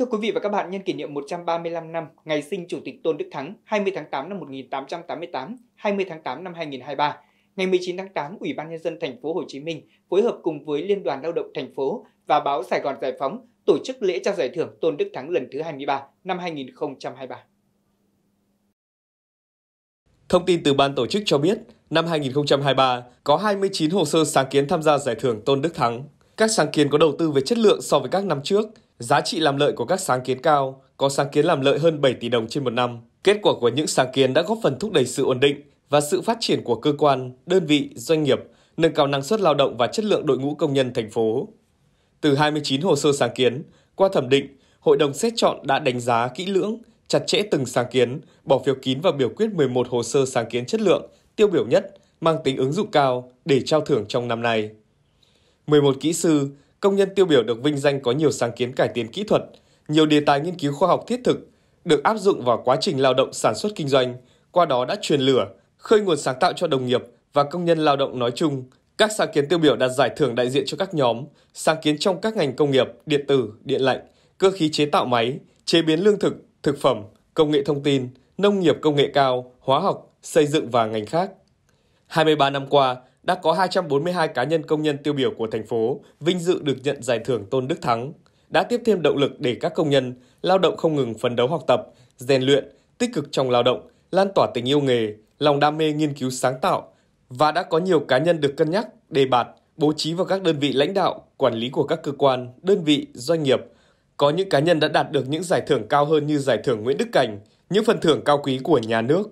Thưa quý vị và các bạn, nhân kỷ niệm 135 năm ngày sinh Chủ tịch Tôn Đức Thắng 20 tháng 8 năm 1888, 20 tháng 8 năm 2023, ngày 19 tháng 8, Ủy ban nhân dân thành phố Hồ Chí Minh phối hợp cùng với Liên đoàn Lao động thành phố và báo Sài Gòn Giải phóng tổ chức lễ trao giải thưởng Tôn Đức Thắng lần thứ 23 năm 2023. Thông tin từ ban tổ chức cho biết, năm 2023 có 29 hồ sơ sáng kiến tham gia giải thưởng Tôn Đức Thắng. Các sáng kiến có đầu tư về chất lượng so với các năm trước, giá trị làm lợi của các sáng kiến cao, có sáng kiến làm lợi hơn 7 tỷ đồng trên một năm. Kết quả của những sáng kiến đã góp phần thúc đẩy sự ổn định và sự phát triển của cơ quan, đơn vị, doanh nghiệp, nâng cao năng suất lao động và chất lượng đội ngũ công nhân thành phố. Từ 29 hồ sơ sáng kiến, qua thẩm định, Hội đồng xét chọn đã đánh giá kỹ lưỡng, chặt chẽ từng sáng kiến, bỏ phiếu kín và biểu quyết 11 hồ sơ sáng kiến chất lượng, tiêu biểu nhất, mang tính ứng dụng cao để trao thưởng trong năm nay. 11 kỹ sư, công nhân tiêu biểu được vinh danh có nhiều sáng kiến cải tiến kỹ thuật, nhiều đề tài nghiên cứu khoa học thiết thực, được áp dụng vào quá trình lao động sản xuất kinh doanh, qua đó đã truyền lửa, khơi nguồn sáng tạo cho đồng nghiệp và công nhân lao động nói chung. Các sáng kiến tiêu biểu đạt giải thưởng đại diện cho các nhóm, sáng kiến trong các ngành công nghiệp, điện tử, điện lạnh, cơ khí chế tạo máy, chế biến lương thực, thực phẩm, công nghệ thông tin, nông nghiệp công nghệ cao, hóa học, xây dựng và ngành khác. 23 năm qua, đã có 242 cá nhân công nhân tiêu biểu của thành phố vinh dự được nhận giải thưởng Tôn Đức Thắng, đã tiếp thêm động lực để các công nhân, lao động không ngừng phấn đấu học tập, rèn luyện, tích cực trong lao động, lan tỏa tình yêu nghề, lòng đam mê nghiên cứu sáng tạo và đã có nhiều cá nhân được cân nhắc, đề bạt, bố trí vào các đơn vị lãnh đạo, quản lý của các cơ quan, đơn vị, doanh nghiệp. Có những cá nhân đã đạt được những giải thưởng cao hơn như giải thưởng Nguyễn Đức Cảnh, những phần thưởng cao quý của nhà nước.